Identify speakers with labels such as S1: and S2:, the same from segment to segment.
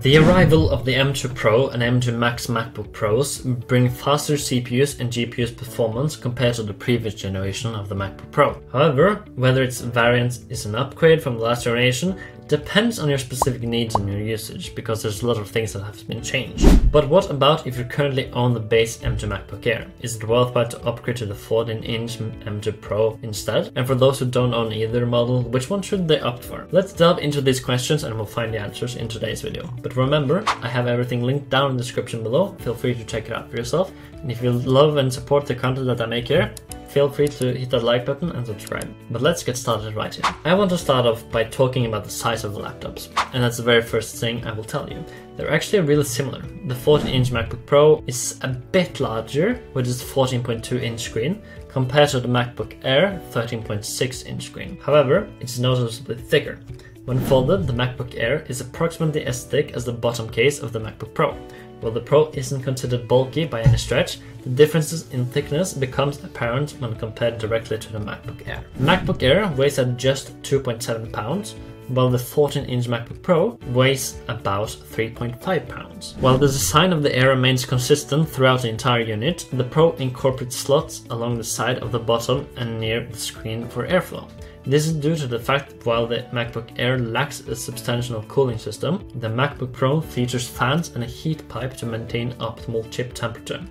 S1: The arrival of the M2 Pro and M2 Max MacBook Pros bring faster CPUs and GPUs performance compared to the previous generation of the MacBook Pro. However, whether its variant is an upgrade from the last generation depends on your specific needs and your usage because there's a lot of things that have been changed. But what about if you currently own the base M2 MacBook Air? Is it worthwhile to upgrade to the 14-inch M2 Pro instead? And for those who don't own either model, which one should they opt for? Let's delve into these questions and we'll find the answers in today's video. But remember, I have everything linked down in the description below. Feel free to check it out for yourself. And if you love and support the content that I make here, feel free to hit that like button and subscribe. But let's get started right here. I want to start off by talking about the size of the laptops, and that's the very first thing I will tell you. They're actually really similar. The 14-inch MacBook Pro is a bit larger with its 14.2-inch screen compared to the MacBook Air 13.6-inch screen. However, it's noticeably thicker. When folded, the MacBook Air is approximately as thick as the bottom case of the MacBook Pro, while the Pro isn't considered bulky by any stretch, the differences in thickness becomes apparent when compared directly to the MacBook Air. MacBook Air weighs at just 2.7 pounds, while the 14-inch MacBook Pro weighs about 3.5 pounds. While the design of the Air remains consistent throughout the entire unit, the Pro incorporates slots along the side of the bottom and near the screen for airflow. This is due to the fact that while the MacBook Air lacks a substantial cooling system, the MacBook Pro features fans and a heat pipe to maintain optimal chip temperature.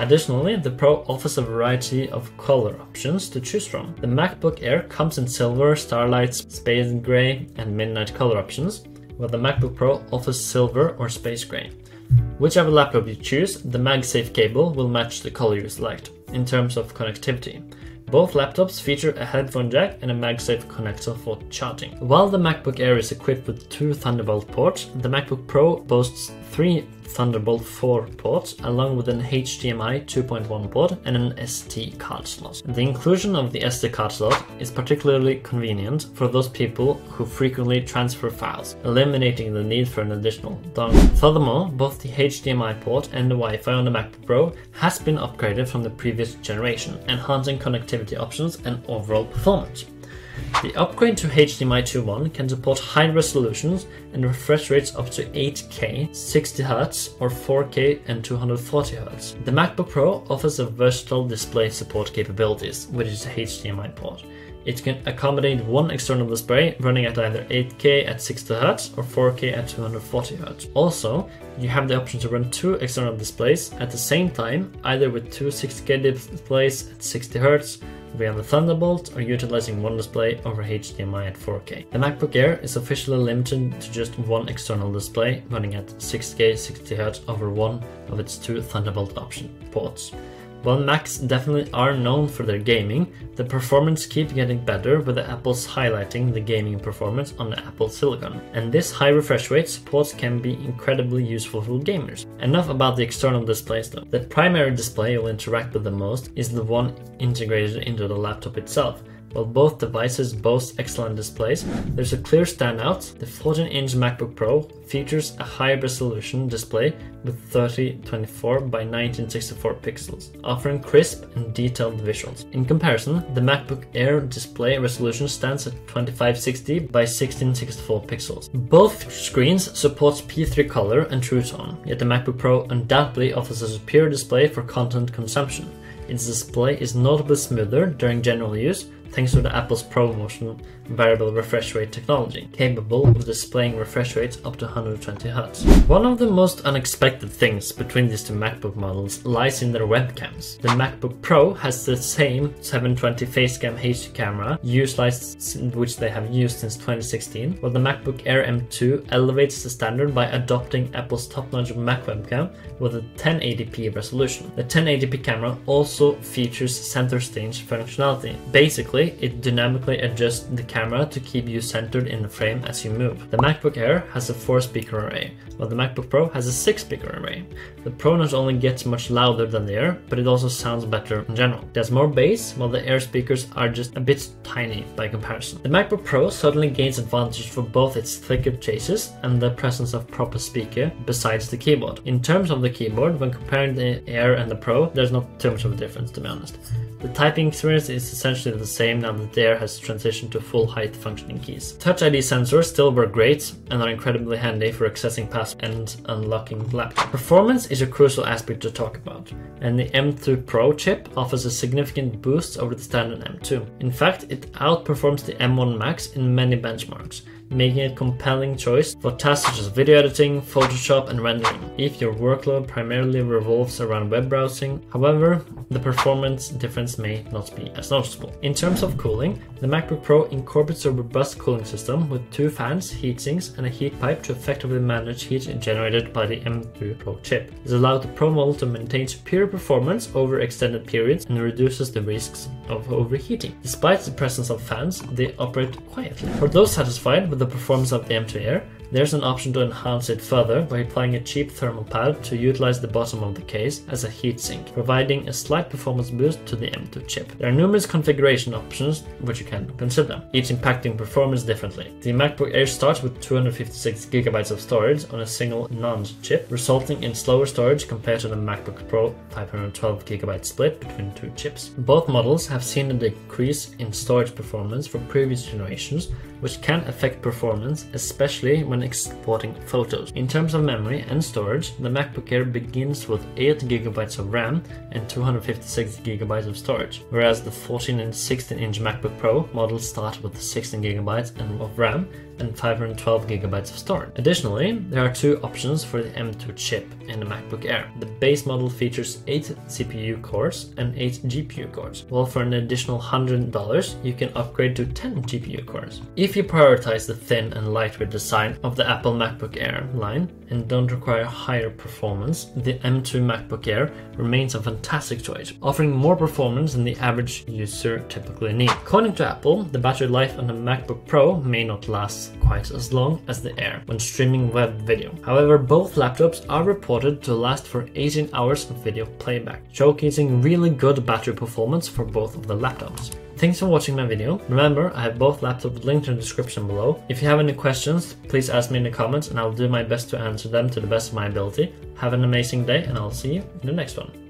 S1: Additionally, the Pro offers a variety of color options to choose from. The MacBook Air comes in silver, starlight, space gray, and midnight color options, while the MacBook Pro offers silver or space gray. Whichever laptop you choose, the MagSafe cable will match the color you select in terms of connectivity. Both laptops feature a headphone jack and a MagSafe connector for charging. While the MacBook Air is equipped with two Thunderbolt ports, the MacBook Pro boasts three Thunderbolt 4 port, along with an HDMI 2.1 port and an SD card slot. The inclusion of the SD card slot is particularly convenient for those people who frequently transfer files, eliminating the need for an additional dongle. Furthermore, both the HDMI port and the Wi-Fi on the MacBook Pro has been upgraded from the previous generation, enhancing connectivity options and overall performance. The upgrade to HDMI 2.1 can support high resolutions and refresh rates up to 8K, 60Hz or 4K and 240Hz. The MacBook Pro offers a versatile display support capabilities with its HDMI port. It can accommodate one external display running at either 8K at 60Hz or 4K at 240Hz. Also, you have the option to run two external displays at the same time, either with two 60K displays at 60Hz via the Thunderbolt or utilizing one display over HDMI at 4K. The MacBook Air is officially limited to just one external display running at 6K 60Hz over one of its two Thunderbolt option ports. While Macs definitely are known for their gaming, the performance keeps getting better with the Apple's highlighting the gaming performance on the Apple Silicon. And this high refresh rate supports can be incredibly useful for gamers. Enough about the external displays though. The primary display you'll interact with the most is the one integrated into the laptop itself, while both devices boast excellent displays, there's a clear standout. The 14-inch MacBook Pro features a high resolution display with 3024 by 1964 pixels, offering crisp and detailed visuals. In comparison, the MacBook Air display resolution stands at 2560 by 1664 pixels. Both screens support P3 color and True Tone, yet the MacBook Pro undoubtedly offers a superior display for content consumption. Its display is notably smoother during general use, thanks to the Apple's ProMotion variable refresh rate technology, capable of displaying refresh rates up to 120 Hz. One of the most unexpected things between these two MacBook models lies in their webcams. The MacBook Pro has the same 720 FaceTime HD camera, utilized which they have used since 2016, while the MacBook Air M2 elevates the standard by adopting Apple's top-notch Mac webcam with a 1080p resolution. The 1080p camera also features center stage functionality. Basically, it dynamically adjusts the camera to keep you centered in the frame as you move. The MacBook Air has a 4 speaker array, while the MacBook Pro has a 6 speaker array. The Pro not only gets much louder than the Air, but it also sounds better in general. It has more bass, while the Air speakers are just a bit tiny by comparison. The MacBook Pro certainly gains advantage for both its thicker chassis and the presence of proper speaker besides the keyboard. In terms of the keyboard, when comparing the Air and the Pro, there's not too much of a difference to be honest. The typing experience is essentially the same now that the Air has transitioned to full height functioning keys. Touch ID sensors still work great and are incredibly handy for accessing passwords and unlocking laptops. Performance is a crucial aspect to talk about, and the M2 Pro chip offers a significant boost over the standard M2. In fact, it outperforms the M1 Max in many benchmarks, making it a compelling choice for tasks such as video editing, Photoshop, and rendering, if your workload primarily revolves around web browsing. However, the performance difference may not be as noticeable. In terms of cooling, the MacBook Pro incorporates a robust cooling system with two fans, heatsinks, and a heat pipe to effectively manage heat generated by the M2 Pro chip. This allows the Pro model to maintain superior performance over extended periods and reduces the risks of overheating. Despite the presence of fans, they operate quietly. For those satisfied with the performance of the M2 Air, there's an option to enhance it further by applying a cheap thermal pad to utilize the bottom of the case as a heatsink, providing a slight performance boost to the M2 chip. There are numerous configuration options which you can consider, each impacting performance differently. The MacBook Air starts with 256GB of storage on a single NAND chip, resulting in slower storage compared to the MacBook Pro 512GB split between two chips. Both models have seen a decrease in storage performance from previous generations, which can affect performance, especially when exporting photos. In terms of memory and storage, the MacBook Air begins with 8GB of RAM and 256GB of storage, whereas the 14 and 16 inch MacBook Pro models start with 16GB of RAM and 512GB of storage. Additionally, there are two options for the M2 chip in the MacBook Air. The base model features 8 CPU cores and 8 GPU cores, while for an additional $100, you can upgrade to 10 GPU cores. If you prioritize the thin and lightweight design of the Apple MacBook Air line and don't require higher performance, the M2 MacBook Air remains a fantastic choice, offering more performance than the average user typically needs. According to Apple, the battery life on the MacBook Pro may not last quite as long as the Air when streaming web video. However, both laptops are reported to last for 18 hours of video playback, showcasing really good battery performance for both of the laptops. Thanks for watching my video. Remember, I have both laptops linked in the description below. If you have any questions, please ask me in the comments and I'll do my best to answer them to the best of my ability. Have an amazing day and I'll see you in the next one.